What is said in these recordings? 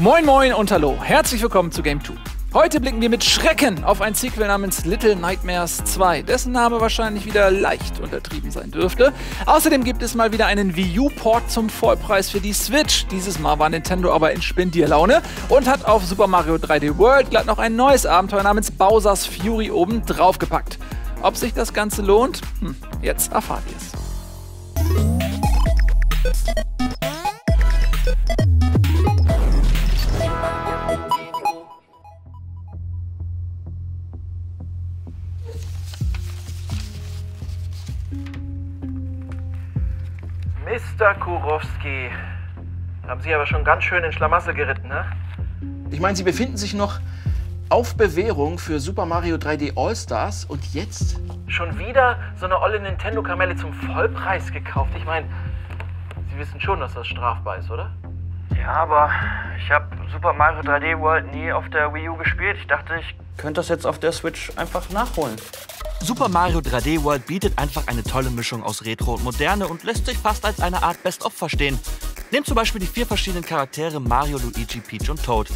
Moin Moin und Hallo, herzlich willkommen zu Game 2. Heute blicken wir mit Schrecken auf ein Sequel namens Little Nightmares 2, dessen Name wahrscheinlich wieder leicht untertrieben sein dürfte. Außerdem gibt es mal wieder einen Wii U-Port zum Vollpreis für die Switch. Dieses Mal war Nintendo aber in Spendierlaune und hat auf Super Mario 3D World glatt noch ein neues Abenteuer namens Bowser's Fury oben draufgepackt. Ob sich das Ganze lohnt? Hm, jetzt erfahrt ihr es. Mr. Kurowski. Haben Sie aber schon ganz schön in Schlamassel geritten, ne? Ich meine, Sie befinden sich noch auf Bewährung für Super Mario 3D All-Stars und jetzt? Schon wieder so eine olle Nintendo-Kamelle zum Vollpreis gekauft. Ich meine, Sie wissen schon, dass das strafbar ist, oder? Ja, aber ich habe Super Mario 3D World nie auf der Wii U gespielt. Ich dachte, ich könnte das jetzt auf der Switch einfach nachholen. Super Mario 3D World bietet einfach eine tolle Mischung aus Retro und Moderne und lässt sich fast als eine Art Best-of verstehen. Nehmt zum Beispiel die vier verschiedenen Charaktere Mario, Luigi, Peach und Toad.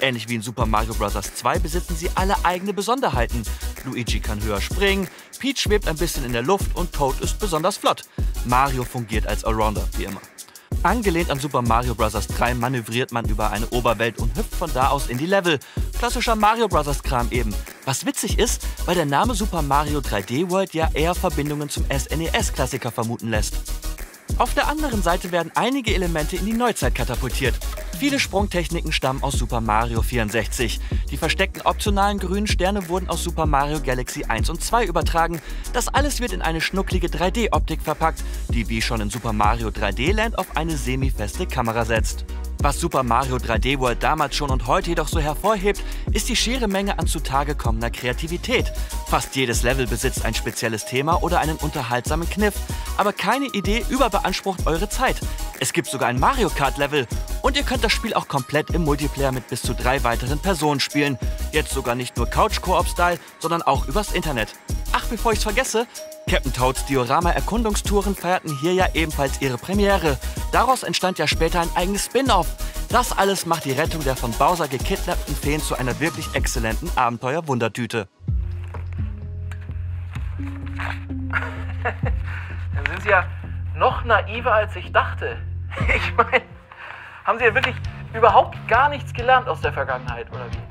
Ähnlich wie in Super Mario Bros. 2 besitzen sie alle eigene Besonderheiten. Luigi kann höher springen, Peach schwebt ein bisschen in der Luft und Toad ist besonders flott. Mario fungiert als Allrounder, wie immer. Angelehnt an Super Mario Bros. 3 manövriert man über eine Oberwelt und hüpft von da aus in die Level. Klassischer Mario Bros. Kram eben. Was witzig ist, weil der Name Super Mario 3D World ja eher Verbindungen zum SNES-Klassiker vermuten lässt. Auf der anderen Seite werden einige Elemente in die Neuzeit katapultiert. Viele Sprungtechniken stammen aus Super Mario 64. Die versteckten optionalen grünen Sterne wurden aus Super Mario Galaxy 1 und 2 übertragen. Das alles wird in eine schnucklige 3D-Optik verpackt, die wie schon in Super Mario 3D Land auf eine semi-feste Kamera setzt. Was Super Mario 3D World damals schon und heute jedoch so hervorhebt, ist die schiere Menge an zutage kommender Kreativität. Fast jedes Level besitzt ein spezielles Thema oder einen unterhaltsamen Kniff, aber keine Idee überbeansprucht eure Zeit. Es gibt sogar ein Mario Kart Level und ihr könnt das Spiel auch komplett im Multiplayer mit bis zu drei weiteren Personen spielen. Jetzt sogar nicht nur Couch-Koop-Style, sondern auch übers Internet. Ach, bevor ich's vergesse, Captain Toads Diorama-Erkundungstouren feierten hier ja ebenfalls ihre Premiere. Daraus entstand ja später ein eigenes Spin-off. Das alles macht die Rettung der von Bowser gekidnappten Feen zu einer wirklich exzellenten Abenteuer-Wundertüte. Dann sind Sie ja noch naiver, als ich dachte. Ich meine, haben Sie ja wirklich überhaupt gar nichts gelernt aus der Vergangenheit, oder wie?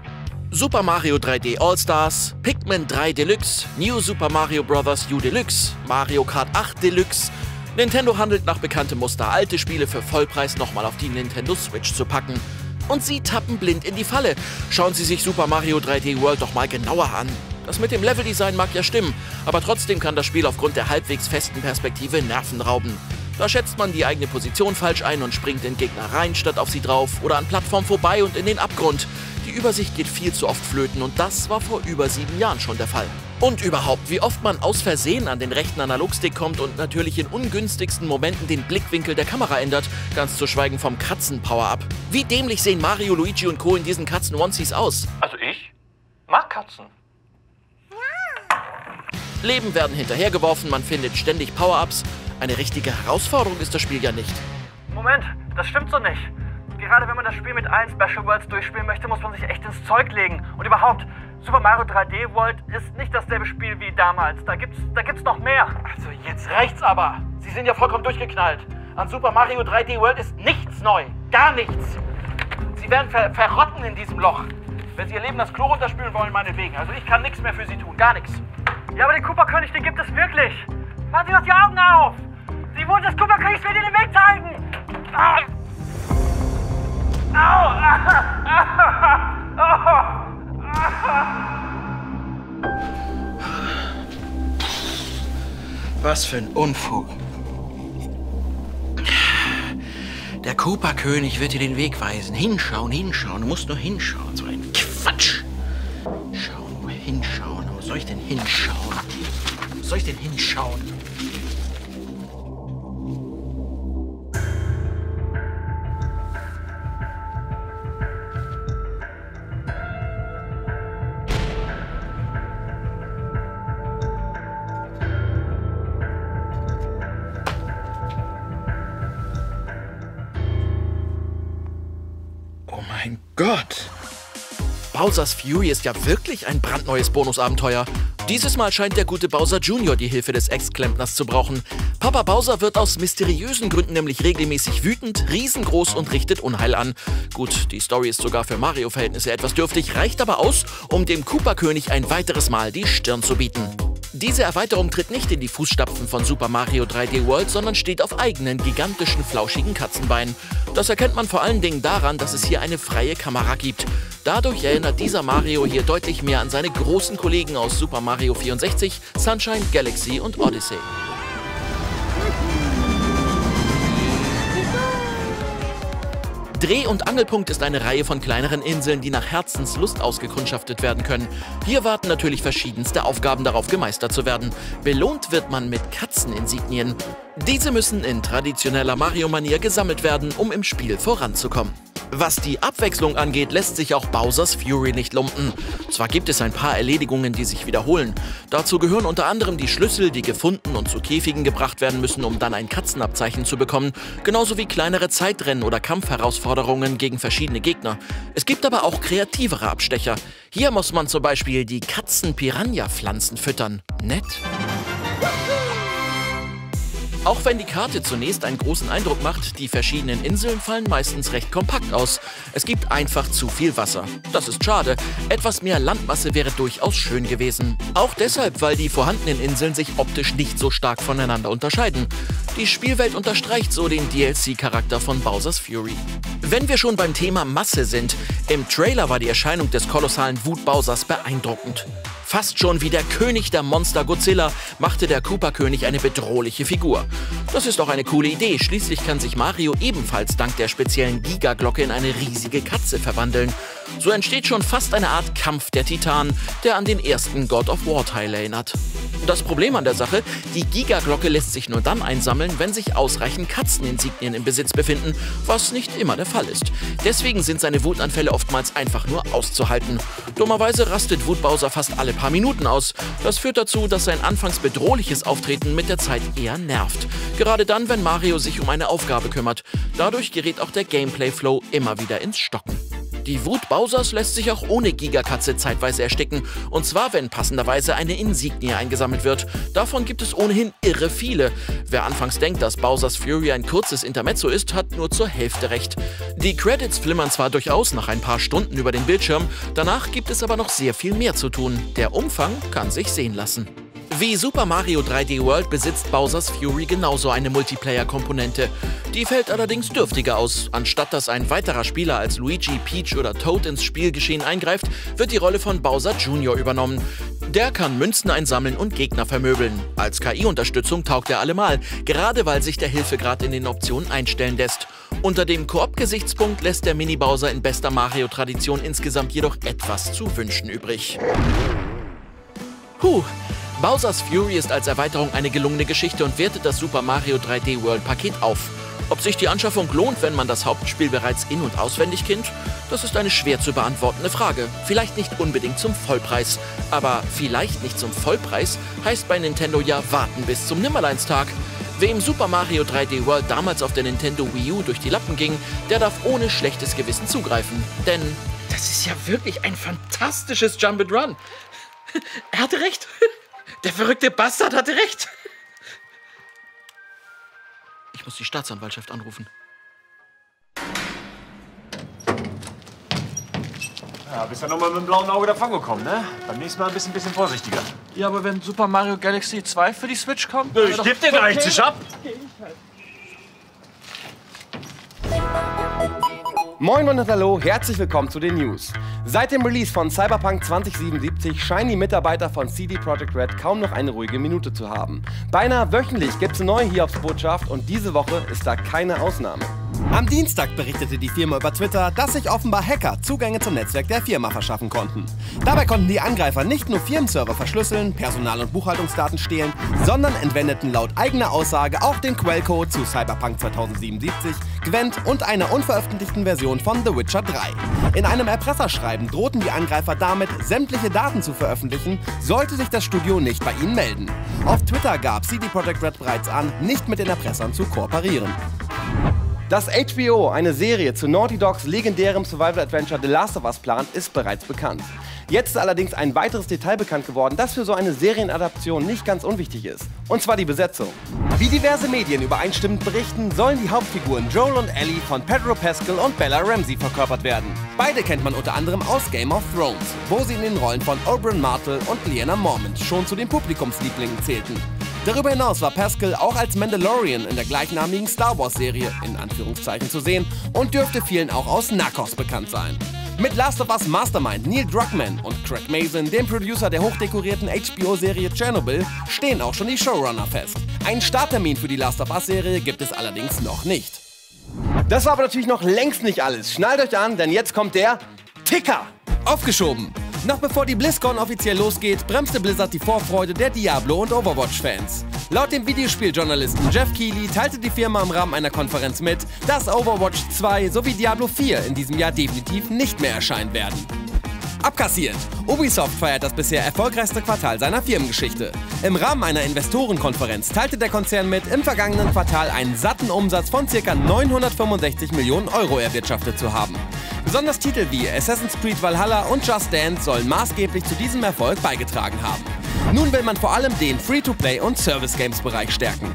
Super Mario 3D All-Stars, Pikmin 3 Deluxe, New Super Mario Bros. U Deluxe, Mario Kart 8 Deluxe. Nintendo handelt nach bekanntem Muster, alte Spiele für Vollpreis nochmal auf die Nintendo Switch zu packen. Und Sie tappen blind in die Falle. Schauen Sie sich Super Mario 3D World doch mal genauer an. Das mit dem Leveldesign mag ja stimmen, aber trotzdem kann das Spiel aufgrund der halbwegs festen Perspektive Nerven rauben. Da schätzt man die eigene Position falsch ein und springt in Gegner rein, statt auf sie drauf oder an Plattform vorbei und in den Abgrund. Die Übersicht geht viel zu oft flöten und das war vor über sieben Jahren schon der Fall. Und überhaupt, wie oft man aus Versehen an den rechten Analogstick kommt und natürlich in ungünstigsten Momenten den Blickwinkel der Kamera ändert, ganz zu schweigen vom Katzen-Power-Up. Wie dämlich sehen Mario, Luigi und Co. in diesen Katzen-Onesies aus? Also ich mag Katzen. Leben werden hinterhergeworfen, man findet ständig Power-Ups. Eine richtige Herausforderung ist das Spiel ja nicht. Moment, das stimmt so nicht. Gerade wenn man das Spiel mit allen Special Worlds durchspielen möchte, muss man sich echt ins Zeug legen. Und überhaupt, Super Mario 3D World ist nicht dasselbe Spiel wie damals. Da gibt's, da gibt's noch mehr. Also jetzt reicht's aber. Sie sind ja vollkommen durchgeknallt. An Super Mario 3D World ist nichts neu. Gar nichts. Sie werden ver verrotten in diesem Loch. Wenn Sie Ihr Leben das Klo runterspülen wollen, meinetwegen. Also ich kann nichts mehr für Sie tun. Gar nichts. Ja, aber den Koopa-König, den gibt es wirklich. Machen Sie doch die Augen auf. Die Wunsch des Koopa-Königs will Ihnen den Weg zeigen. Ah. Au. Was für ein Unfug. Der Koopa-König wird dir den Weg weisen. Hinschauen, hinschauen. Du musst nur hinschauen. So ein Quatsch. Schauen, hinschauen. Wo soll ich denn hinschauen? Wo soll ich denn hinschauen? Gott. Bowser's Fury ist ja wirklich ein brandneues Bonusabenteuer. Dieses Mal scheint der gute Bowser Jr. die Hilfe des Ex-Klempners zu brauchen. Papa Bowser wird aus mysteriösen Gründen nämlich regelmäßig wütend, riesengroß und richtet Unheil an. Gut, die Story ist sogar für Mario-Verhältnisse etwas dürftig, reicht aber aus, um dem Koopa-König ein weiteres Mal die Stirn zu bieten. Diese Erweiterung tritt nicht in die Fußstapfen von Super Mario 3D World, sondern steht auf eigenen, gigantischen, flauschigen Katzenbeinen. Das erkennt man vor allen Dingen daran, dass es hier eine freie Kamera gibt. Dadurch erinnert dieser Mario hier deutlich mehr an seine großen Kollegen aus Super Mario 64, Sunshine, Galaxy und Odyssey. Dreh- und Angelpunkt ist eine Reihe von kleineren Inseln, die nach Herzenslust ausgekundschaftet werden können. Hier warten natürlich verschiedenste Aufgaben darauf, gemeistert zu werden. Belohnt wird man mit Katzeninsignien. Diese müssen in traditioneller Mario-Manier gesammelt werden, um im Spiel voranzukommen. Was die Abwechslung angeht, lässt sich auch Bowsers Fury nicht lumpen. Zwar gibt es ein paar Erledigungen, die sich wiederholen. Dazu gehören unter anderem die Schlüssel, die gefunden und zu Käfigen gebracht werden müssen, um dann ein Katzenabzeichen zu bekommen, genauso wie kleinere Zeitrennen oder Kampfherausforderungen gegen verschiedene Gegner. Es gibt aber auch kreativere Abstecher. Hier muss man zum Beispiel die Katzen-Piranha-Pflanzen füttern. Nett? Auch wenn die Karte zunächst einen großen Eindruck macht, die verschiedenen Inseln fallen meistens recht kompakt aus. Es gibt einfach zu viel Wasser. Das ist schade. Etwas mehr Landmasse wäre durchaus schön gewesen. Auch deshalb, weil die vorhandenen Inseln sich optisch nicht so stark voneinander unterscheiden. Die Spielwelt unterstreicht so den DLC-Charakter von Bowser's Fury. Wenn wir schon beim Thema Masse sind, im Trailer war die Erscheinung des kolossalen Wut Bowsers beeindruckend. Fast schon wie der König der Monster Godzilla machte der Koopa-König eine bedrohliche Figur. Das ist auch eine coole Idee, schließlich kann sich Mario ebenfalls dank der speziellen Giga-Glocke in eine riesige Katze verwandeln. So entsteht schon fast eine Art Kampf der Titanen, der an den ersten God of War-Teil erinnert. Das Problem an der Sache, die Giga-Glocke lässt sich nur dann einsammeln, wenn sich ausreichend Katzeninsignien im Besitz befinden, was nicht immer der Fall ist. Deswegen sind seine Wutanfälle oftmals einfach nur auszuhalten. Dummerweise rastet Wutbowser fast alle paar Minuten aus. Das führt dazu, dass sein anfangs bedrohliches Auftreten mit der Zeit eher nervt. Gerade dann, wenn Mario sich um eine Aufgabe kümmert. Dadurch gerät auch der Gameplay-Flow immer wieder ins Stocken. Die Wut Bowsers lässt sich auch ohne Gigakatze zeitweise ersticken. Und zwar, wenn passenderweise eine Insignie eingesammelt wird. Davon gibt es ohnehin irre viele. Wer anfangs denkt, dass Bowsers Fury ein kurzes Intermezzo ist, hat nur zur Hälfte recht. Die Credits flimmern zwar durchaus nach ein paar Stunden über den Bildschirm, danach gibt es aber noch sehr viel mehr zu tun. Der Umfang kann sich sehen lassen. Wie Super Mario 3D World besitzt Bowsers Fury genauso eine Multiplayer-Komponente. Die fällt allerdings dürftiger aus. Anstatt dass ein weiterer Spieler als Luigi, Peach oder Toad ins Spielgeschehen eingreift, wird die Rolle von Bowser Jr. übernommen. Der kann Münzen einsammeln und Gegner vermöbeln. Als KI-Unterstützung taugt er allemal, gerade weil sich der Hilfegrad in den Optionen einstellen lässt. Unter dem Koop-Gesichtspunkt lässt der Mini-Bowser in bester Mario-Tradition insgesamt jedoch etwas zu wünschen übrig. Puh, Bowser's Fury ist als Erweiterung eine gelungene Geschichte und wertet das Super Mario 3D World Paket auf. Ob sich die Anschaffung lohnt, wenn man das Hauptspiel bereits in- und auswendig kennt, das ist eine schwer zu beantwortende Frage. Vielleicht nicht unbedingt zum Vollpreis. Aber vielleicht nicht zum Vollpreis heißt bei Nintendo ja warten bis zum Nimmerleinstag. Wem Super Mario 3D World damals auf der Nintendo Wii U durch die Lappen ging, der darf ohne schlechtes Gewissen zugreifen. Denn das ist ja wirklich ein fantastisches Jump'n'Run. Er hatte recht. Der verrückte Bastard hatte recht. Ich muss die Staatsanwaltschaft anrufen. Ja, bist ja nochmal mit dem blauen Auge davon gekommen, ne? Beim nächsten Mal ein bisschen, bisschen vorsichtiger. Ja, aber wenn Super Mario Galaxy 2 für die Switch kommt. Ich geb dir gleich, Tisch ab! Moin und hallo, herzlich willkommen zu den News. Seit dem Release von Cyberpunk 2077 scheinen die Mitarbeiter von CD Projekt Red kaum noch eine ruhige Minute zu haben. Beinahe wöchentlich gibt es neue Hiobs-Botschaft und diese Woche ist da keine Ausnahme. Am Dienstag berichtete die Firma über Twitter, dass sich offenbar Hacker Zugänge zum Netzwerk der Firma verschaffen konnten. Dabei konnten die Angreifer nicht nur Firmenserver verschlüsseln, Personal- und Buchhaltungsdaten stehlen, sondern entwendeten laut eigener Aussage auch den Quellcode zu Cyberpunk 2077, Gwent und einer unveröffentlichten Version von The Witcher 3. In einem Erpresserschreiben drohten die Angreifer damit, sämtliche Daten zu veröffentlichen, sollte sich das Studio nicht bei ihnen melden. Auf Twitter gab CD Projekt Red bereits an, nicht mit den Erpressern zu kooperieren. Dass HBO eine Serie zu Naughty Dogs legendärem Survival Adventure The Last of Us plant, ist bereits bekannt. Jetzt ist allerdings ein weiteres Detail bekannt geworden, das für so eine Serienadaption nicht ganz unwichtig ist. Und zwar die Besetzung. Wie diverse Medien übereinstimmend berichten, sollen die Hauptfiguren Joel und Ellie von Pedro Pascal und Bella Ramsey verkörpert werden. Beide kennt man unter anderem aus Game of Thrones, wo sie in den Rollen von Oberyn Martell und Lyanna Mormont schon zu den Publikumslieblingen zählten. Darüber hinaus war Pascal auch als Mandalorian in der gleichnamigen Star Wars-Serie in Anführungszeichen zu sehen und dürfte vielen auch aus Narcos bekannt sein. Mit Last of Us Mastermind Neil Druckmann und Craig Mason, dem Producer der hochdekorierten HBO-Serie Chernobyl, stehen auch schon die Showrunner fest. Einen Starttermin für die Last of Us-Serie gibt es allerdings noch nicht. Das war aber natürlich noch längst nicht alles. Schnallt euch an, denn jetzt kommt der Ticker. Aufgeschoben. Noch bevor die BlizzCon offiziell losgeht, bremste Blizzard die Vorfreude der Diablo- und Overwatch-Fans. Laut dem Videospieljournalisten Jeff Keighley teilte die Firma im Rahmen einer Konferenz mit, dass Overwatch 2 sowie Diablo 4 in diesem Jahr definitiv nicht mehr erscheinen werden. Abkassiert. Ubisoft feiert das bisher erfolgreichste Quartal seiner Firmengeschichte. Im Rahmen einer Investorenkonferenz teilte der Konzern mit, im vergangenen Quartal einen satten Umsatz von ca. 965 Millionen Euro erwirtschaftet zu haben. Besonders Titel wie Assassin's Creed Valhalla und Just Dance sollen maßgeblich zu diesem Erfolg beigetragen haben. Nun will man vor allem den Free-to-Play- und Service-Games-Bereich stärken.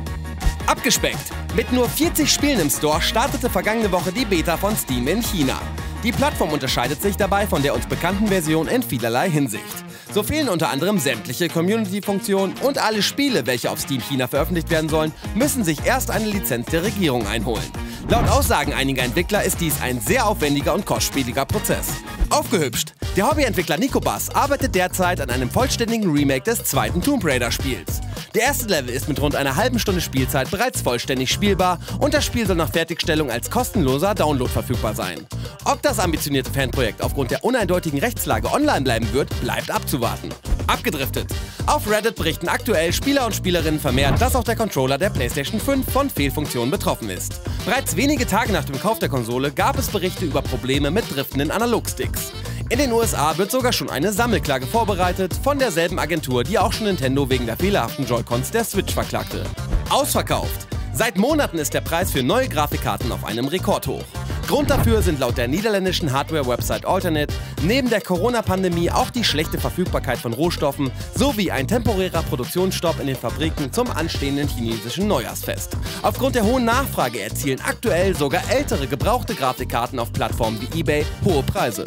Abgespeckt. Mit nur 40 Spielen im Store startete vergangene Woche die Beta von Steam in China. Die Plattform unterscheidet sich dabei von der uns bekannten Version in vielerlei Hinsicht. So fehlen unter anderem sämtliche Community-Funktionen und alle Spiele, welche auf Steam China veröffentlicht werden sollen, müssen sich erst eine Lizenz der Regierung einholen. Laut Aussagen einiger Entwickler ist dies ein sehr aufwendiger und kostspieliger Prozess. Aufgehübscht. Der Hobbyentwickler Nikobas arbeitet derzeit an einem vollständigen Remake des zweiten Tomb Raider Spiels. Der erste Level ist mit rund einer halben Stunde Spielzeit bereits vollständig spielbar und das Spiel soll nach Fertigstellung als kostenloser Download verfügbar sein. Ob das ambitionierte Fanprojekt aufgrund der uneindeutigen Rechtslage online bleiben wird, bleibt abzuwarten. Abgedriftet. Auf Reddit berichten aktuell Spieler und Spielerinnen vermehrt, dass auch der Controller der PlayStation 5 von Fehlfunktionen betroffen ist. Bereits wenige Tage nach dem Kauf der Konsole gab es Berichte über Probleme mit driftenden Analogsticks. In den USA wird sogar schon eine Sammelklage vorbereitet von derselben Agentur, die auch schon Nintendo wegen der fehlerhaften Joy-Cons der Switch verklagte. Ausverkauft. Seit Monaten ist der Preis für neue Grafikkarten auf einem Rekord hoch. Grund dafür sind laut der niederländischen Hardware-Website Alternate neben der Corona-Pandemie auch die schlechte Verfügbarkeit von Rohstoffen sowie ein temporärer Produktionsstopp in den Fabriken zum anstehenden chinesischen Neujahrsfest. Aufgrund der hohen Nachfrage erzielen aktuell sogar ältere gebrauchte Grafikkarten auf Plattformen wie eBay hohe Preise.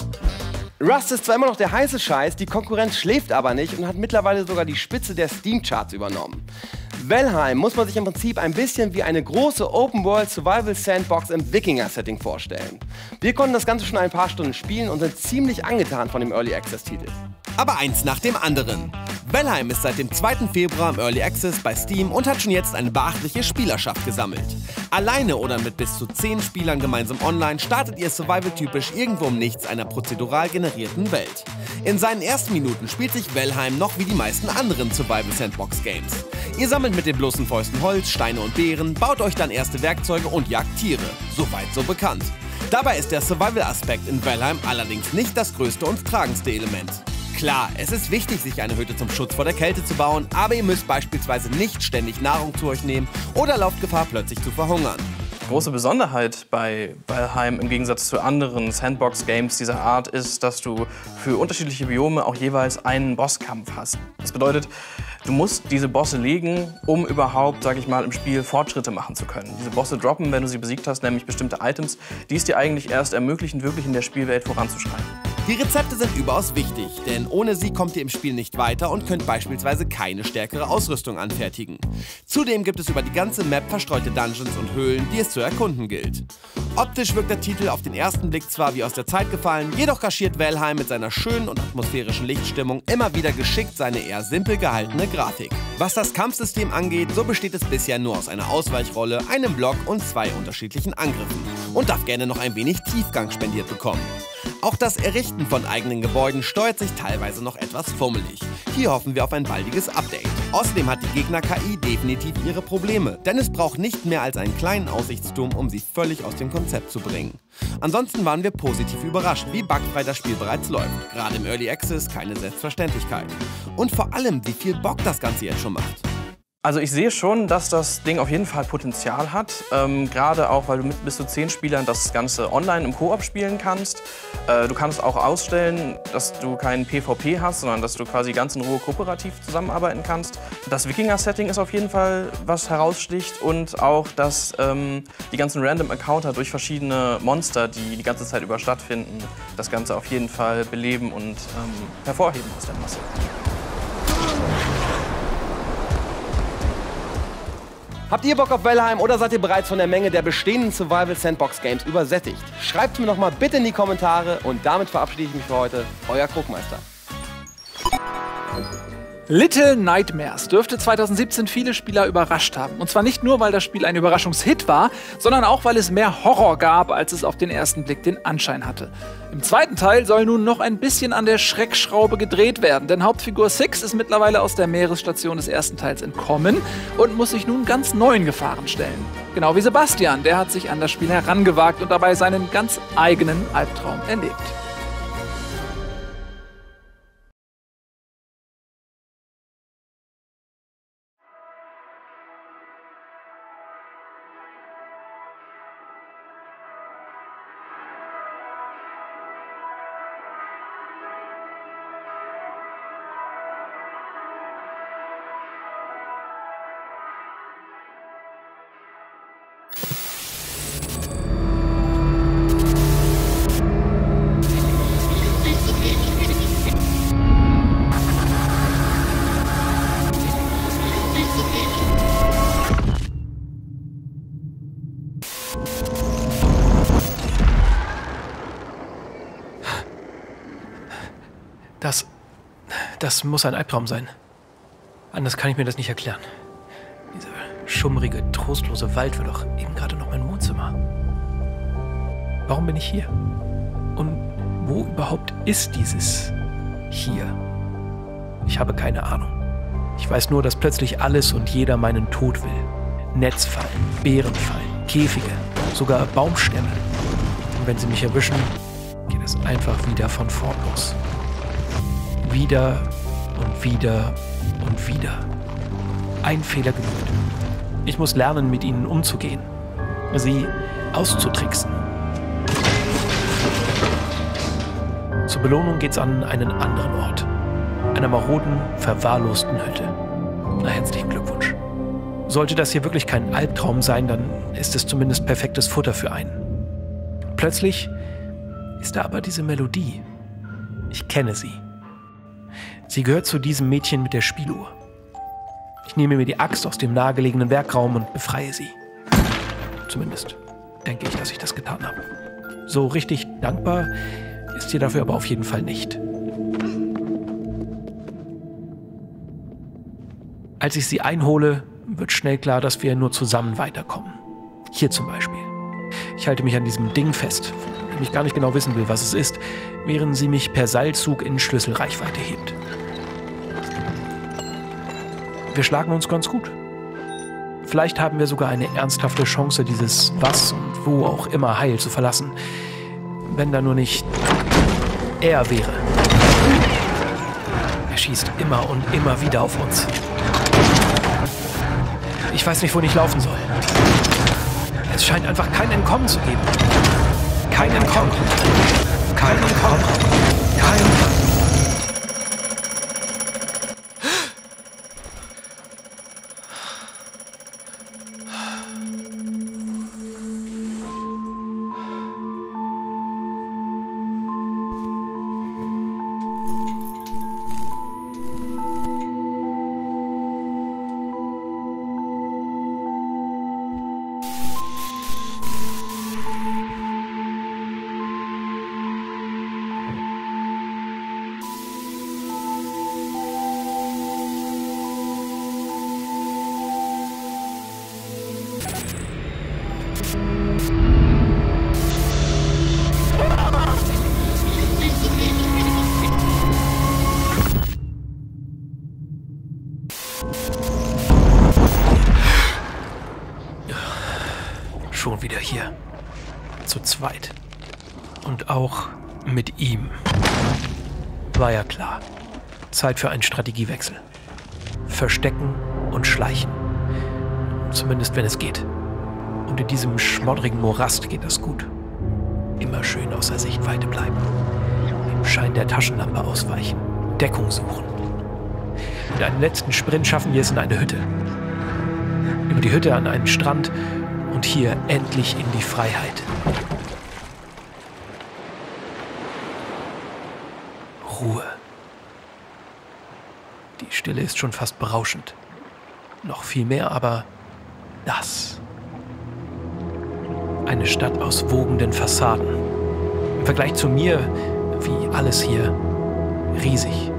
Rust ist zwar immer noch der heiße Scheiß, die Konkurrenz schläft aber nicht und hat mittlerweile sogar die Spitze der Steam-Charts übernommen. Valheim muss man sich im Prinzip ein bisschen wie eine große Open-World Survival Sandbox im Wikinger-Setting vorstellen. Wir konnten das Ganze schon ein paar Stunden spielen und sind ziemlich angetan von dem Early Access-Titel. Aber eins nach dem anderen. Valheim ist seit dem 2. Februar im Early Access bei Steam und hat schon jetzt eine beachtliche Spielerschaft gesammelt. Alleine oder mit bis zu 10 Spielern gemeinsam online startet ihr survival-typisch irgendwo um nichts einer prozedural generierten Welt. In seinen ersten Minuten spielt sich Valheim noch wie die meisten anderen Survival-Sandbox-Games. Ihr sammelt mit den bloßen Fäusten Holz, Steine und Beeren, baut euch dann erste Werkzeuge und jagt Tiere. Soweit so bekannt. Dabei ist der Survival-Aspekt in Valheim allerdings nicht das größte und tragendste Element. Klar, es ist wichtig, sich eine Hütte zum Schutz vor der Kälte zu bauen, aber ihr müsst beispielsweise nicht ständig Nahrung zu euch nehmen oder lauft Gefahr, plötzlich zu verhungern. Große Besonderheit bei Valheim im Gegensatz zu anderen Sandbox-Games dieser Art ist, dass du für unterschiedliche Biome auch jeweils einen Bosskampf hast. Das bedeutet, du musst diese Bosse legen, um überhaupt, sag ich mal, im Spiel Fortschritte machen zu können. Diese Bosse droppen, wenn du sie besiegt hast, nämlich bestimmte Items, die es dir eigentlich erst ermöglichen, wirklich in der Spielwelt voranzuschreiten. Die Rezepte sind überaus wichtig, denn ohne sie kommt ihr im Spiel nicht weiter und könnt beispielsweise keine stärkere Ausrüstung anfertigen. Zudem gibt es über die ganze Map verstreute Dungeons und Höhlen, die es zu erkunden gilt. Optisch wirkt der Titel auf den ersten Blick zwar wie aus der Zeit gefallen, jedoch kaschiert Valheim mit seiner schönen und atmosphärischen Lichtstimmung immer wieder geschickt seine eher simpel gehaltene Grafik. Was das Kampfsystem angeht, so besteht es bisher nur aus einer Ausweichrolle, einem Block und zwei unterschiedlichen Angriffen und darf gerne noch ein wenig Tiefgang spendiert bekommen. Auch das Errichten von eigenen Gebäuden steuert sich teilweise noch etwas fummelig. Hier hoffen wir auf ein baldiges Update. Außerdem hat die Gegner-KI definitiv ihre Probleme, denn es braucht nicht mehr als einen kleinen Aussichtsturm, um sie völlig aus dem Konzept zu bringen. Ansonsten waren wir positiv überrascht, wie bugfrei das Spiel bereits läuft. Gerade im Early Access keine Selbstverständlichkeit. Und vor allem, wie viel Bock das Ganze jetzt schon macht. Also ich sehe schon, dass das Ding auf jeden Fall Potenzial hat. Ähm, Gerade auch, weil du mit bis zu zehn Spielern das Ganze online im Koop spielen kannst. Äh, du kannst auch ausstellen, dass du keinen PvP hast, sondern dass du quasi ganz in Ruhe kooperativ zusammenarbeiten kannst. Das Wikinger-Setting ist auf jeden Fall, was heraussticht. Und auch, dass ähm, die ganzen Random-Encounter durch verschiedene Monster, die die ganze Zeit über stattfinden, das Ganze auf jeden Fall beleben und ähm, hervorheben aus der Masse. Habt ihr Bock auf Valheim oder seid ihr bereits von der Menge der bestehenden Survival Sandbox Games übersättigt? Schreibt mir noch mal bitte in die Kommentare und damit verabschiede ich mich für heute. Euer Krugmeister. Little Nightmares dürfte 2017 viele Spieler überrascht haben. Und zwar nicht nur, weil das Spiel ein Überraschungshit war, sondern auch, weil es mehr Horror gab, als es auf den ersten Blick den Anschein hatte. Im zweiten Teil soll nun noch ein bisschen an der Schreckschraube gedreht werden, denn Hauptfigur Six ist mittlerweile aus der Meeresstation des ersten Teils entkommen und muss sich nun ganz neuen Gefahren stellen. Genau wie Sebastian, der hat sich an das Spiel herangewagt und dabei seinen ganz eigenen Albtraum erlebt. Das muss ein Albtraum sein. Anders kann ich mir das nicht erklären. Dieser schummrige, trostlose Wald war doch eben gerade noch mein Wohnzimmer. Warum bin ich hier? Und wo überhaupt ist dieses hier? Ich habe keine Ahnung. Ich weiß nur, dass plötzlich alles und jeder meinen Tod will. Netzfallen, Bärenfallen, Käfige, sogar Baumstämme. Und wenn sie mich erwischen, geht es einfach wieder von vorn los. Wieder und wieder und wieder. Ein Fehler genügt. Ich muss lernen, mit ihnen umzugehen. Sie auszutricksen. Zur Belohnung geht's an einen anderen Ort. Einer maroden, verwahrlosten Hütte. Na, herzlichen Glückwunsch. Sollte das hier wirklich kein Albtraum sein, dann ist es zumindest perfektes Futter für einen. Plötzlich ist da aber diese Melodie. Ich kenne sie. Sie gehört zu diesem Mädchen mit der Spieluhr. Ich nehme mir die Axt aus dem nahegelegenen Werkraum und befreie sie. Zumindest denke ich, dass ich das getan habe. So richtig dankbar ist sie dafür aber auf jeden Fall nicht. Als ich sie einhole, wird schnell klar, dass wir nur zusammen weiterkommen. Hier zum Beispiel. Ich halte mich an diesem Ding fest, von dem ich gar nicht genau wissen will, was es ist, während sie mich per Seilzug in Schlüsselreichweite hebt. Wir schlagen uns ganz gut. Vielleicht haben wir sogar eine ernsthafte Chance, dieses Was und wo auch immer heil zu verlassen. Wenn da nur nicht er wäre. Er schießt immer und immer wieder auf uns. Ich weiß nicht, wo ich laufen soll. Es scheint einfach kein Entkommen zu geben. Kein Entkommen. Kein Entkommen. Kein Schon mit ihm. War ja klar. Zeit für einen Strategiewechsel. Verstecken und schleichen. Zumindest wenn es geht. Und in diesem schmoddrigen Morast geht das gut. Immer schön außer Sichtweite bleiben. Im Schein der Taschenlampe ausweichen. Deckung suchen. Mit einem letzten Sprint schaffen wir es in eine Hütte. Über die Hütte an einen Strand und hier endlich in die Freiheit. Ruhe. Die Stille ist schon fast berauschend. Noch viel mehr aber das. Eine Stadt aus wogenden Fassaden. Im Vergleich zu mir, wie alles hier, riesig,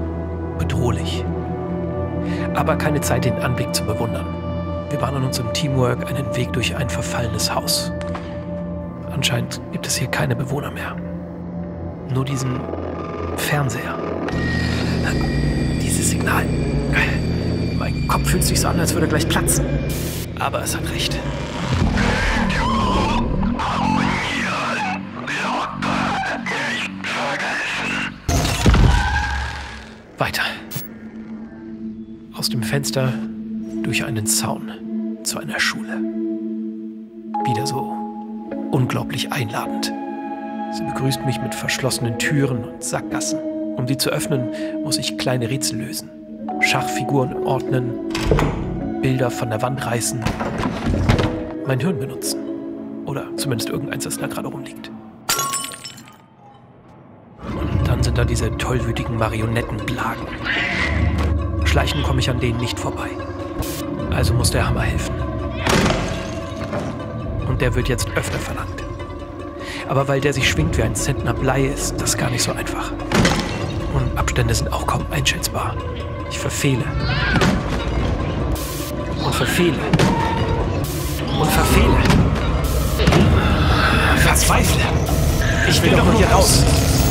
bedrohlich. Aber keine Zeit, den Anblick zu bewundern. Wir bahnen uns im Teamwork einen Weg durch ein verfallenes Haus. Anscheinend gibt es hier keine Bewohner mehr. Nur diesen Fernseher. Dieses Signal. Mein Kopf fühlt sich so an, als würde er gleich platzen. Aber es hat recht. Weiter. Aus dem Fenster durch einen Zaun zu einer Schule. Wieder so unglaublich einladend. Sie begrüßt mich mit verschlossenen Türen und Sackgassen. Um die zu öffnen, muss ich kleine Rätsel lösen. Schachfiguren ordnen, Bilder von der Wand reißen, mein Hirn benutzen. Oder zumindest irgendeins, das da gerade rumliegt. Und dann sind da diese tollwütigen Marionettenblagen. Schleichen komme ich an denen nicht vorbei. Also muss der Hammer helfen. Und der wird jetzt öfter verlangt. Aber weil der sich schwingt wie ein Zentner Blei, ist das gar nicht so einfach. Und Abstände sind auch kaum einschätzbar. Ich verfehle. Und verfehle. Und verfehle. Verzweifle. Ich will doch nur hier raus. Klar,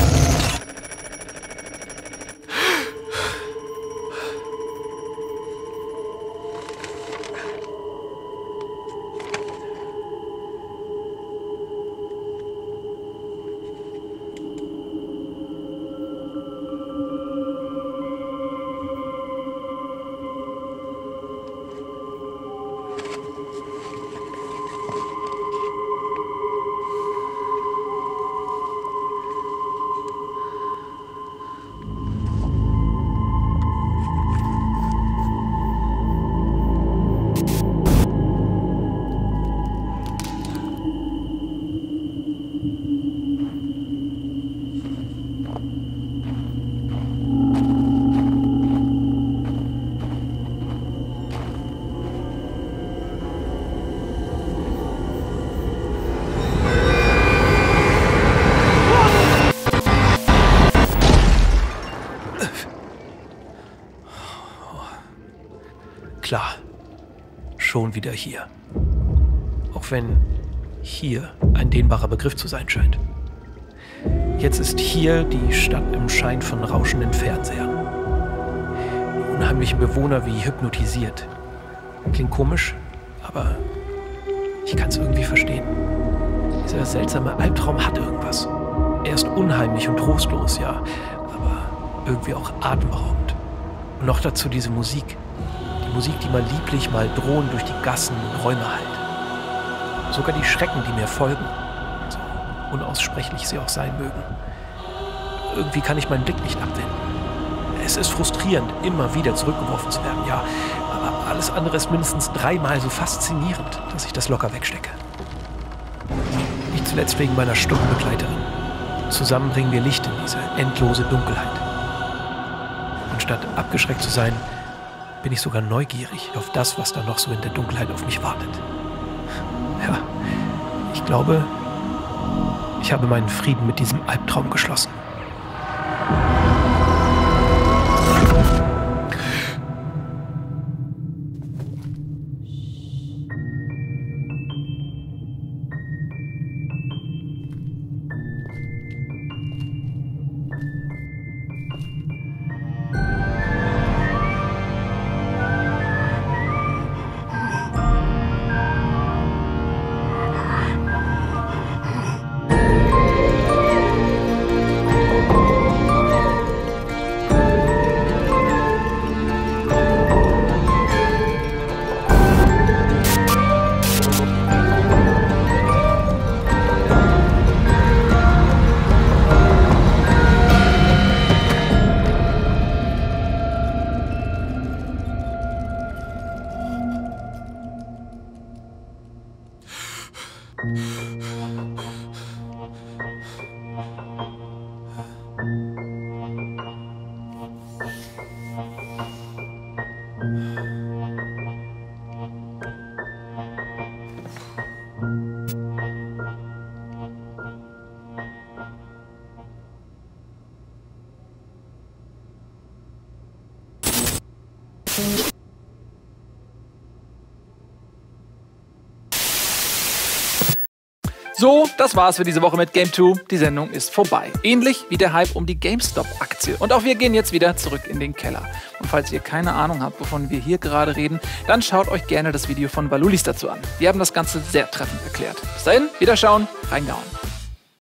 hier. Auch wenn hier ein dehnbarer Begriff zu sein scheint. Jetzt ist hier die Stadt im Schein von rauschenden Fernsehern. Die unheimlichen Bewohner wie hypnotisiert. Klingt komisch, aber ich kann es irgendwie verstehen. Dieser seltsame Albtraum hat irgendwas. Er ist unheimlich und trostlos, ja, aber irgendwie auch atemberaubend. Und noch dazu diese Musik. Musik, die mal lieblich, mal drohend durch die Gassen und Räume hallt. Sogar die Schrecken, die mir folgen, so unaussprechlich sie auch sein mögen. Irgendwie kann ich meinen Blick nicht abwenden. Es ist frustrierend, immer wieder zurückgeworfen zu werden, ja, aber alles andere ist mindestens dreimal so faszinierend, dass ich das locker wegstecke. Nicht zuletzt wegen meiner Stundenbegleiterin. Zusammen bringen wir Licht in diese endlose Dunkelheit. Und statt abgeschreckt zu sein, bin ich sogar neugierig auf das, was da noch so in der Dunkelheit auf mich wartet. Ja, ich glaube, ich habe meinen Frieden mit diesem Albtraum geschlossen. Mm. So, das war's für diese Woche mit Game 2. Die Sendung ist vorbei. Ähnlich wie der Hype um die GameStop-Aktie. Und auch wir gehen jetzt wieder zurück in den Keller. Und falls ihr keine Ahnung habt, wovon wir hier gerade reden, dann schaut euch gerne das Video von Valulis dazu an. Die haben das Ganze sehr treffend erklärt. Bis dahin, wieder schauen, reingehauen.